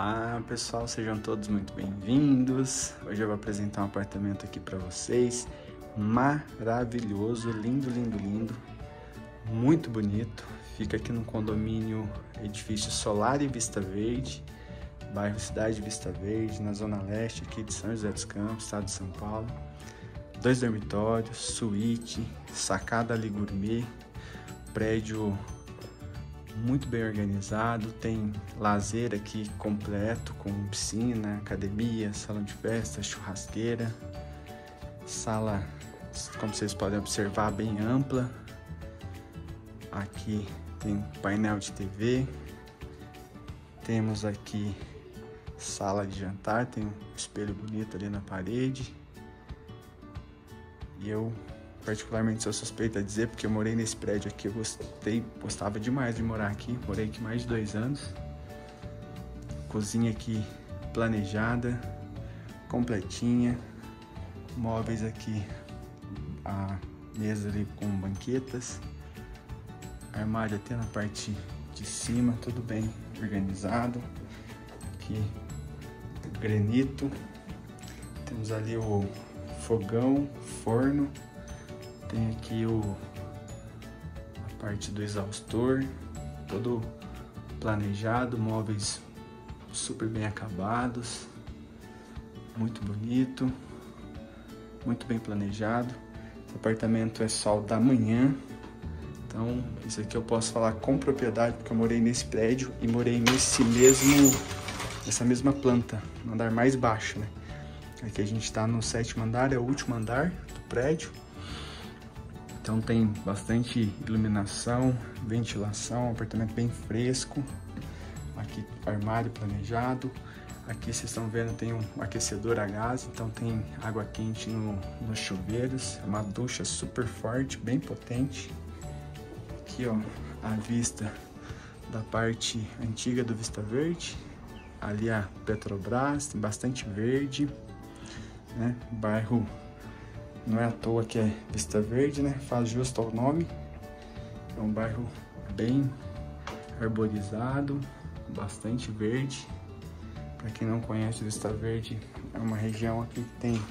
Olá pessoal, sejam todos muito bem-vindos. Hoje eu vou apresentar um apartamento aqui para vocês, maravilhoso, lindo, lindo, lindo, muito bonito. Fica aqui no condomínio Edifício Solar e Vista Verde, bairro Cidade Vista Verde, na zona leste aqui de São José dos Campos, estado de São Paulo. Dois dormitórios, suíte, sacada ali gourmet, prédio muito bem organizado, tem lazer aqui completo com piscina, academia, salão de festa, churrasqueira, sala, como vocês podem observar, bem ampla. Aqui tem painel de TV, temos aqui sala de jantar, tem um espelho bonito ali na parede. E eu particularmente sou suspeita a dizer, porque eu morei nesse prédio aqui, eu gostei, gostava demais de morar aqui, morei aqui mais de dois anos. Cozinha aqui planejada, completinha, móveis aqui, a mesa ali com banquetas, armário até na parte de cima, tudo bem organizado. Aqui granito, temos ali o fogão, forno, tem aqui o, a parte do exaustor, todo planejado, móveis super bem acabados, muito bonito, muito bem planejado. Esse apartamento é sol da manhã, então isso aqui eu posso falar com propriedade porque eu morei nesse prédio e morei nesse mesmo, nessa mesma planta, no andar mais baixo, né? Aqui a gente está no sétimo andar, é o último andar do prédio. Então tem bastante iluminação, ventilação, apartamento bem fresco. Aqui armário planejado. Aqui vocês estão vendo tem um aquecedor a gás, então tem água quente no, nos chuveiros. É uma ducha super forte, bem potente. Aqui ó, a vista da parte antiga do Vista Verde. Ali a Petrobras, tem bastante verde, né? Bairro não é à toa que é Vista Verde, né? Faz justo ao nome. É um bairro bem arborizado, bastante verde. Para quem não conhece Vista Verde, é uma região aqui que tem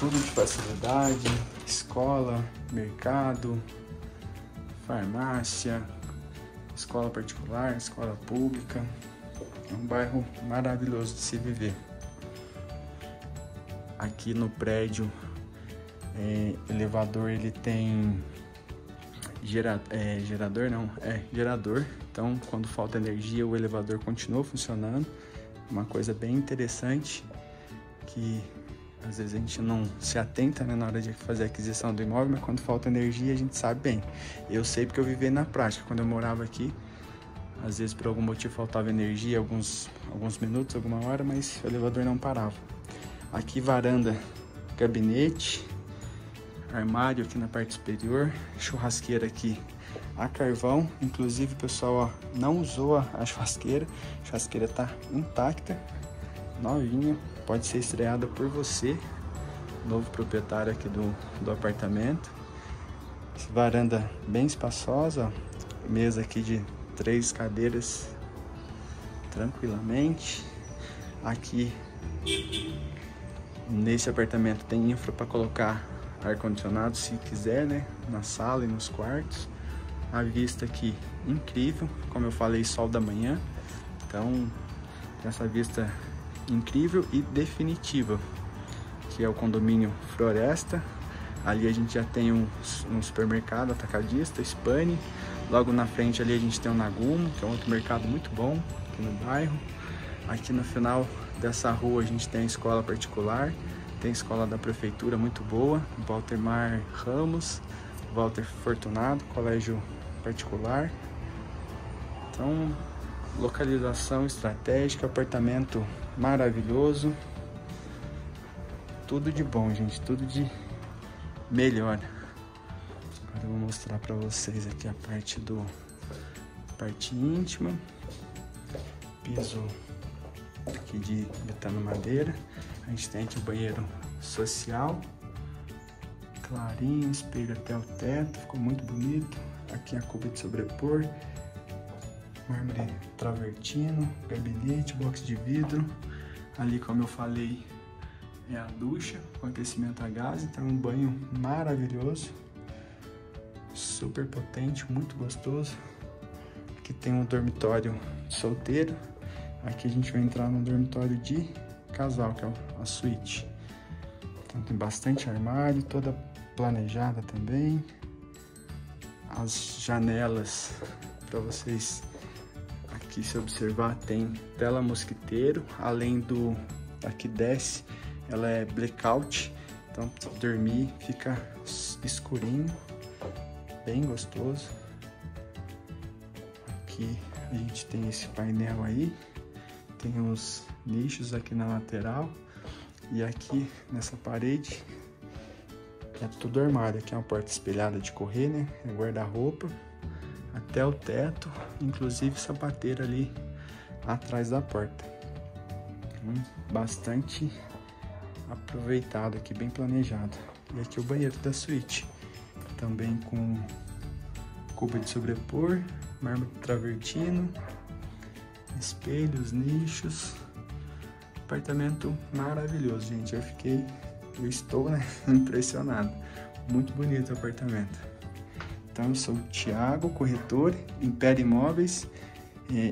tudo de facilidade, escola, mercado, farmácia, escola particular, escola pública. É um bairro maravilhoso de se viver. Aqui no prédio é, elevador ele tem gera, é, gerador, não, é gerador. Então, quando falta energia, o elevador continua funcionando. Uma coisa bem interessante que às vezes a gente não se atenta né, na hora de fazer a aquisição do imóvel, mas quando falta energia a gente sabe bem. Eu sei porque eu vivi na prática. Quando eu morava aqui, às vezes por algum motivo faltava energia, alguns, alguns minutos, alguma hora, mas o elevador não parava. Aqui varanda, gabinete, armário aqui na parte superior, churrasqueira aqui a carvão, inclusive pessoal ó, não usou a churrasqueira, a churrasqueira tá intacta, novinha, pode ser estreada por você, novo proprietário aqui do, do apartamento. Varanda bem espaçosa, ó, mesa aqui de três cadeiras tranquilamente. Aqui nesse apartamento tem infra para colocar ar-condicionado se quiser, né? Na sala e nos quartos. A vista aqui incrível, como eu falei, sol da manhã. Então, essa vista incrível e definitiva, que é o condomínio Floresta. Ali a gente já tem um, um supermercado atacadista, Spani. Logo na frente ali a gente tem o Nagumo, que é um outro mercado muito bom aqui no bairro. Aqui no final dessa rua a gente tem a escola particular tem escola da prefeitura muito boa, Walter Mar Ramos, Walter Fortunado, colégio particular. Então, localização estratégica, apartamento maravilhoso. Tudo de bom, gente, tudo de melhor. Agora eu vou mostrar para vocês aqui a parte do parte íntima. Piso aqui de betano madeira. A gente tem aqui o banheiro social, clarinho, espelho até o teto, ficou muito bonito. Aqui a cuba de sobrepor, mármore travertino, gabinete, box de vidro. Ali, como eu falei, é a ducha com aquecimento a gás, então um banho maravilhoso, super potente, muito gostoso. Aqui tem um dormitório solteiro, aqui a gente vai entrar no dormitório de casal, que é a suíte. Então tem bastante armário, toda planejada também. As janelas, para vocês aqui se observar, tem tela mosquiteiro, além do aqui desce ela é blackout, então dormir fica escurinho, bem gostoso. Aqui a gente tem esse painel aí, tem os nichos aqui na lateral e aqui nessa parede é tudo armário. Aqui é uma porta espelhada de correr, né? É guarda-roupa até o teto, inclusive sapateira ali atrás da porta. Hum, bastante aproveitado aqui, bem planejado. E aqui o banheiro da suíte, também com cuba de sobrepor, mármore travertino, espelhos, nichos. Apartamento maravilhoso, gente. Eu fiquei, eu estou né, impressionado. Muito bonito o apartamento. Então, eu sou o Thiago, corretor, Império Imóveis.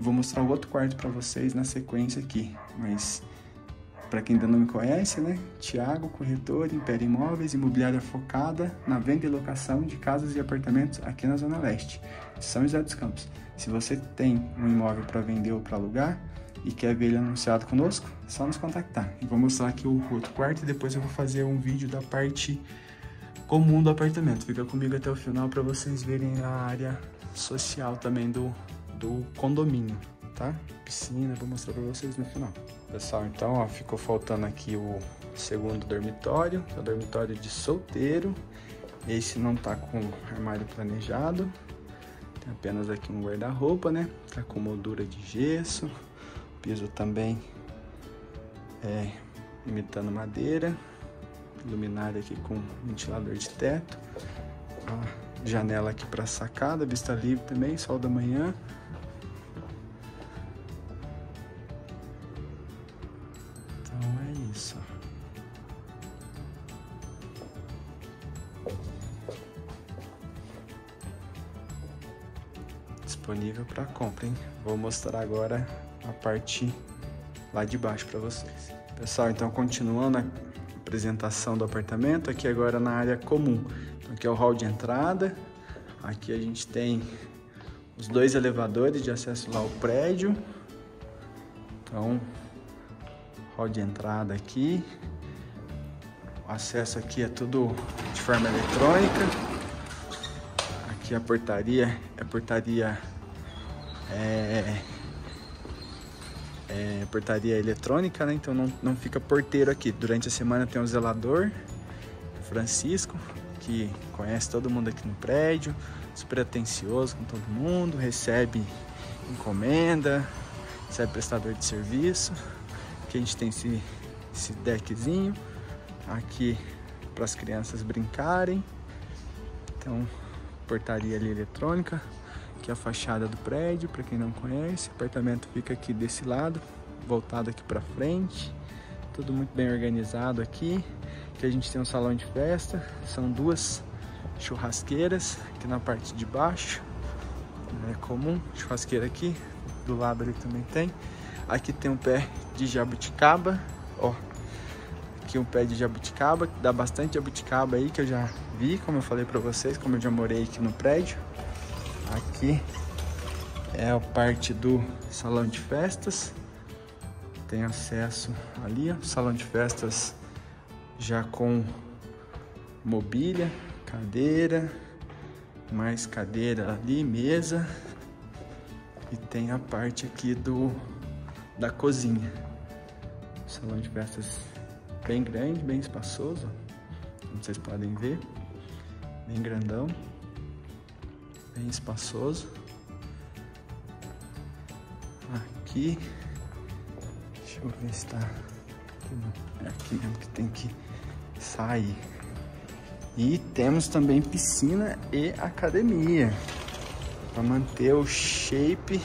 vou mostrar o outro quarto para vocês na sequência aqui, mas para quem ainda não me conhece, né? Tiago, corretor, Império Imóveis, imobiliária focada na venda e locação de casas e apartamentos aqui na Zona Leste, São José dos Campos. Se você tem um imóvel para vender ou para alugar e quer ver ele anunciado conosco, é só nos contactar. Eu vou mostrar aqui o outro quarto e depois eu vou fazer um vídeo da parte comum do apartamento. Fica comigo até o final para vocês verem a área social também do, do condomínio tá? Piscina, vou mostrar pra vocês no final. Pessoal, então, ó, ficou faltando aqui o segundo dormitório, é o dormitório de solteiro. Esse não tá com armário planejado. Tem apenas aqui um guarda-roupa, né? Tá com moldura de gesso. Piso também é imitando madeira. Luminária aqui com ventilador de teto. A janela aqui para sacada, vista livre também, sol da manhã. disponível para compra, hein? Vou mostrar agora a parte lá de baixo para vocês. Pessoal, então continuando a apresentação do apartamento, aqui agora na área comum. Então, aqui é o hall de entrada, aqui a gente tem os dois elevadores de acesso lá ao prédio. Então, hall de entrada aqui. O acesso aqui é tudo de forma eletrônica. Aqui a portaria é portaria é, é, portaria eletrônica, né? Então não, não fica porteiro aqui. Durante a semana tem um zelador, Francisco, que conhece todo mundo aqui no prédio, super atencioso com todo mundo, recebe encomenda, recebe prestador de serviço. Aqui a gente tem esse, esse deckzinho aqui para as crianças brincarem. Então, portaria eletrônica, Aqui a fachada do prédio, para quem não conhece. O apartamento fica aqui desse lado, voltado aqui para frente. Tudo muito bem organizado aqui. Aqui a gente tem um salão de festa. São duas churrasqueiras aqui na parte de baixo. É comum, churrasqueira aqui. Do lado ali também tem. Aqui tem um pé de jabuticaba, ó. Aqui um pé de jabuticaba, dá bastante jabuticaba aí que eu já vi, como eu falei para vocês, como eu já morei aqui no prédio. Aqui é a parte do salão de festas. Tem acesso ali, ó, salão de festas já com mobília, cadeira, mais cadeira ali, mesa. E tem a parte aqui do da cozinha. Salão de festas bem grande, bem espaçoso, como vocês podem ver, bem grandão bem espaçoso. Aqui, deixa eu ver se tá. É aqui mesmo que tem que sair. E temos também piscina e academia para manter o shape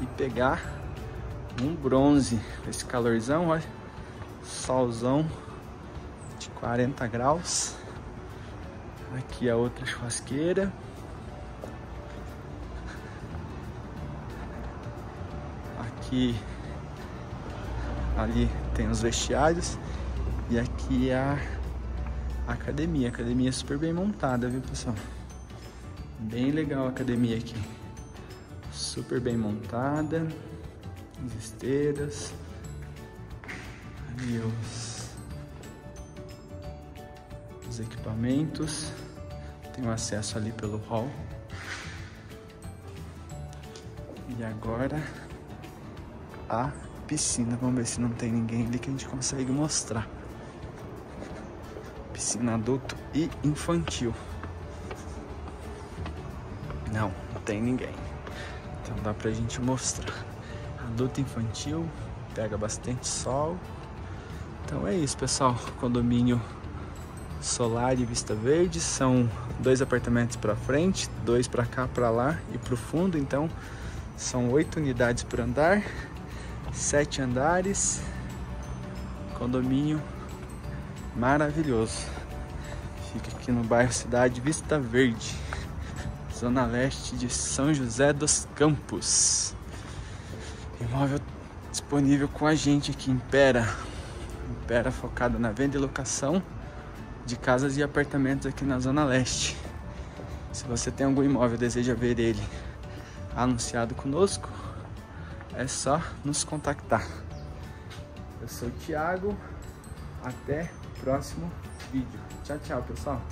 e pegar um bronze. Esse calorzão, olha, solzão de 40 graus. Aqui a outra churrasqueira. Aqui ali tem os vestiários e aqui é a academia. A academia é super bem montada, viu, pessoal? Bem legal a academia aqui. Super bem montada. As esteiras. Ali os, os equipamentos. Tem acesso ali pelo hall. E agora a piscina. Vamos ver se não tem ninguém ali que a gente consegue mostrar. Piscina adulto e infantil. Não, não tem ninguém. Então dá pra gente mostrar. Adulto infantil, pega bastante sol. Então é isso, pessoal. Condomínio Solar e Vista Verde são dois apartamentos para frente, dois para cá, para lá e para o fundo. Então são oito unidades por andar sete andares, condomínio maravilhoso. Fica aqui no bairro Cidade Vista Verde, zona leste de São José dos Campos. Imóvel disponível com a gente aqui em Pera. Impera focada na venda e locação de casas e apartamentos aqui na zona leste. Se você tem algum imóvel e deseja ver ele anunciado conosco, é só nos contactar. Eu sou o Thiago, até o próximo vídeo. Tchau, tchau, pessoal.